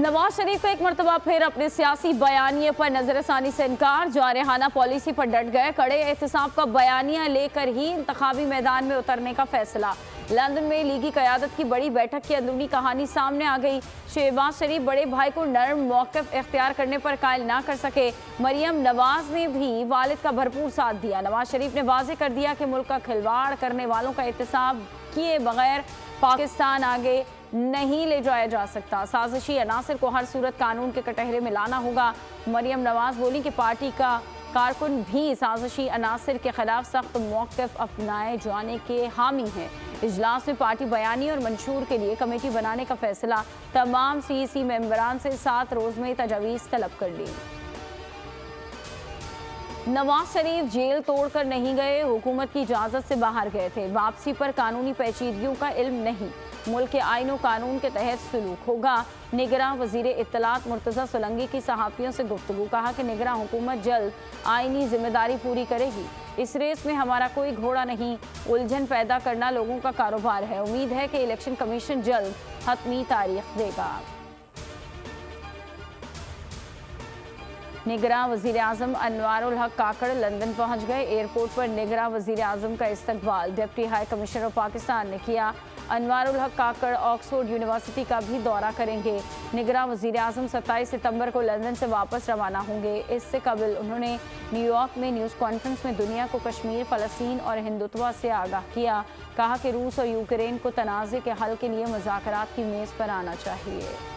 नवाज़ शरीफ का एक मरतबा फिर अपने सियासी बयानिए पर नजरसानी से इनकार। जारहाना पॉलिसी पर डट गए। कड़े एहतसाब का बयानिया लेकर ही इंतबी मैदान में उतरने का फैसला। लंदन में लीगी क्यादत की बड़ी बैठक की अंदरूनी कहानी सामने आ गई। शहबाज शरीफ बड़े भाई को नरम मौकफ इख्तियार करने पर कायल ना कर सके। मरियम नवाज़ ने भी वालद का भरपूर साथ दिया। नवाज़ शरीफ ने वाजे कर दिया कि मुल्क का खिलवाड़ करने वालों का एहतसाब किए बगैर पाकिस्तान आगे नहीं ले जाया जा सकता। साजिशी अनासर को हर सूरत कानून के कटहरे में लाना होगा। मरियम नवाज़ बोली कि पार्टी का कारकुन भी साजिशी अनासर के खिलाफ सख्त मौकफ अपनाए जाने के हामी हैं। इजलास में पार्टी बयानी और मंशूर के लिए कमेटी बनाने का फैसला। तमाम सी सी मेम्बरान से सात रोज में तजावीज़ तलब कर ली। नवाज़ शरीफ जेल तोड़कर नहीं गए, हुकूमत की इजाज़त से बाहर गए थे। वापसी पर कानूनी पेचीदगियों का इल्म नहीं। मुल्क के आइन कानून के तहत सलूक होगा। निगरां वज़ीर इतलात मुर्तज़ा सोलंगी की सहाफ़ियों से गुफ्तु कहा कि निगरां हुकूमत जल्द आइनी ज़िम्मेदारी पूरी करेगी। इस रेस में हमारा कोई घोड़ा नहीं। उलझन पैदा करना लोगों का कारोबार है। उम्मीद है कि इलेक्शन कमीशन जल्द हतमी तारीख देगा। निगरान वज़ीर अजम अनवारुल हक काकड़ लंदन पहुँच गए। एयरपोर्ट पर निगरान वज़ीर अजम का इस्तकबाल। Deputy high commissioner of Pakistan ने किया अनवारुल हक काकड़ ऑक्सफोर्ड यूनिवर्सिटी का भी दौरा करेंगे। निगरान वज़ीर अजम सत्ताईस सितंबर को लंदन से वापस रवाना होंगे। इससे कबल उन्होंने न्यूयॉर्क में न्यूज़ कॉन्फ्रेंस में दुनिया को कश्मीर, फ़लस्तीन और हिंदुत्व से आगाह किया। कहा कि रूस और यूक्रेन को तनाज़े के हल के लिए मुजाकर की मेज़ पर आना चाहिए।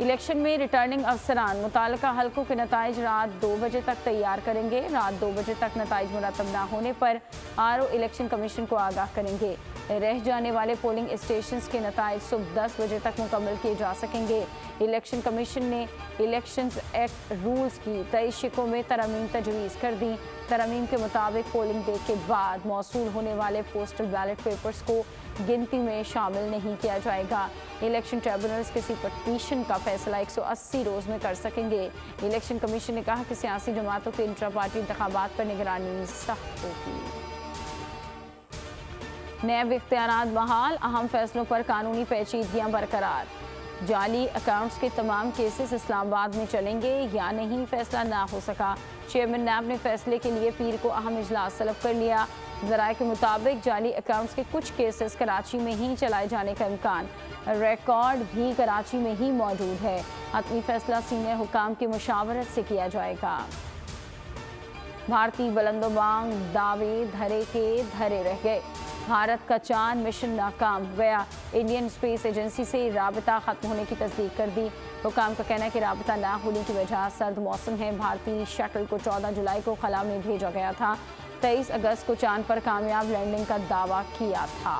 इलेक्शन में रिटर्निंग अफसरान मुतल हलकों के नतज रात दो बजे तक तैयार करेंगे। रात दो बजे तक नतज मुरतब न होने पर आर ओ इलेक्शन कमीशन को आगाह करेंगे। रह जाने वाले पोलिंग स्टेशन के नतज सुबह दस बजे तक मुकम्मल किए जा सकेंगे। इलेक्शन कमीशन ने इलेक्शन एक्ट रूल्स की तय शिकों में तरमीम तजवीज़ कर दी। तरमीम के मुताबिक पोलिंग डे के बाद मौसू होने वाले पोस्टल बैलेट पेपर्स को गिनती में शामिल नहीं किया जाएगा। इलेक्शन ट्रिब्यूनल्स किसी पटिशन का फैसला 180 रोज में कर सकेंगे। इलेक्शन कमीशन ने कहा कि सियासी जमातों के इंटरा पार्टी इंतबात पर निगरानी सख्त होगी। नैब इख्तियार बहाल, अहम फैसलों पर कानूनी पेचीदगियाँ बरकरार। जाली अकाउंट्स के तमाम केसेस इस्लामाबाद में चलेंगे, या नहीं फैसला ना हो सका। चेयरमैन नैब ने फैसले के लिए पीर को अहम इजलास तलब कर लिया। जराये के मुताबिक जाली अकाउंट्स के कुछ केसेस कराची में ही चलाए जाने का इम्कान। रिकॉर्ड भी कराची में ही मौजूद है। हतमी फैसला सीनियर हुकाम की मुशावरत से किया जाएगा। भारतीय बलंदोबांग दावे धरे के धरे रह गए। भारत का चाँद मिशन नाकाम। गया इंडियन स्पेस एजेंसी से रबता खत्म होने की तस्दीक कर दी। हुकाम का कहना है कि रबता ना होने की वजह सर्द मौसम है। भारतीय शटल को 14 जुलाई को खला में भेजा गया था। 23 अगस्त को चाँद पर कामयाब लैंडिंग का दावा किया था।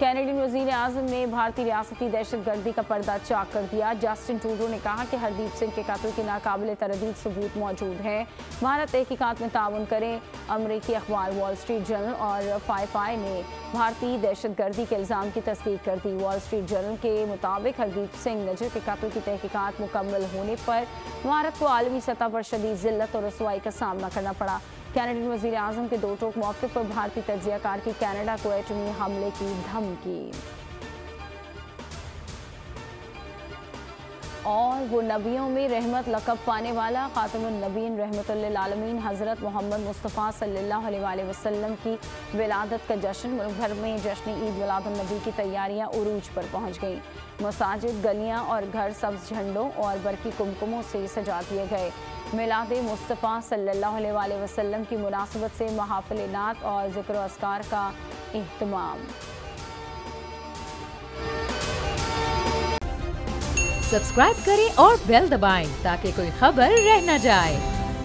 कैनेडियन वज़ीर अजम ने भारतीय रियासती दहशत गर्दी का पर्दा चाक कर दिया। जस्टिन टूडो ने कहा कि हरदीप सिंह के कत्ल के नाकबिल तरदीद सबूत मौजूद है। भारत तहकीकत में ताउन करें, अमरीकी अखबार वॉल स्ट्रीट जर्नल और फाई ने भारतीय दहशत गर्दी के इल्ज़ाम की तस्दीक कर दी। वॉल स्ट्रीट जर्नल के मुताबिक हरदीप सिंह नज़र के कत्ल की तहकीकत मुकम्मल होने पर भारत को आलमी सतह पर शदीद जिल्लत और रसवाई का सामना करना पड़ा। कैनेडियन वज़ीर अजम के दो टोक मौके पर भारतीय तजियाकार की कैनेडा को एटमी हमले की धमकी। और वो नबियों में रहमत लकब पाने वाला ख़ातमनबीन रहमतमीन हज़रत मोहम्मद मुस्तफ़ा सल्लल्लाहु अलैहि वसल्लम की विलादत का जश्न, मुल्क भर में जश्न ईद मिलादुलनबी की तैयारियाँ उरूज पर पहुँच गईं। मसाजिद, गलियाँ और घर, सब्ज झंडों और बरकी कुमकुमों से सजा दिए गए। मिलाद मुस्तफ़ा सल्लल्लाहु अलैहि वसल्लम की मुनासबत से महाफिल नात और ज़िक्र असकार का अहतमाम सब्सक्राइब करें और बेल दबाएँ ताकि कोई खबर रह न जाए।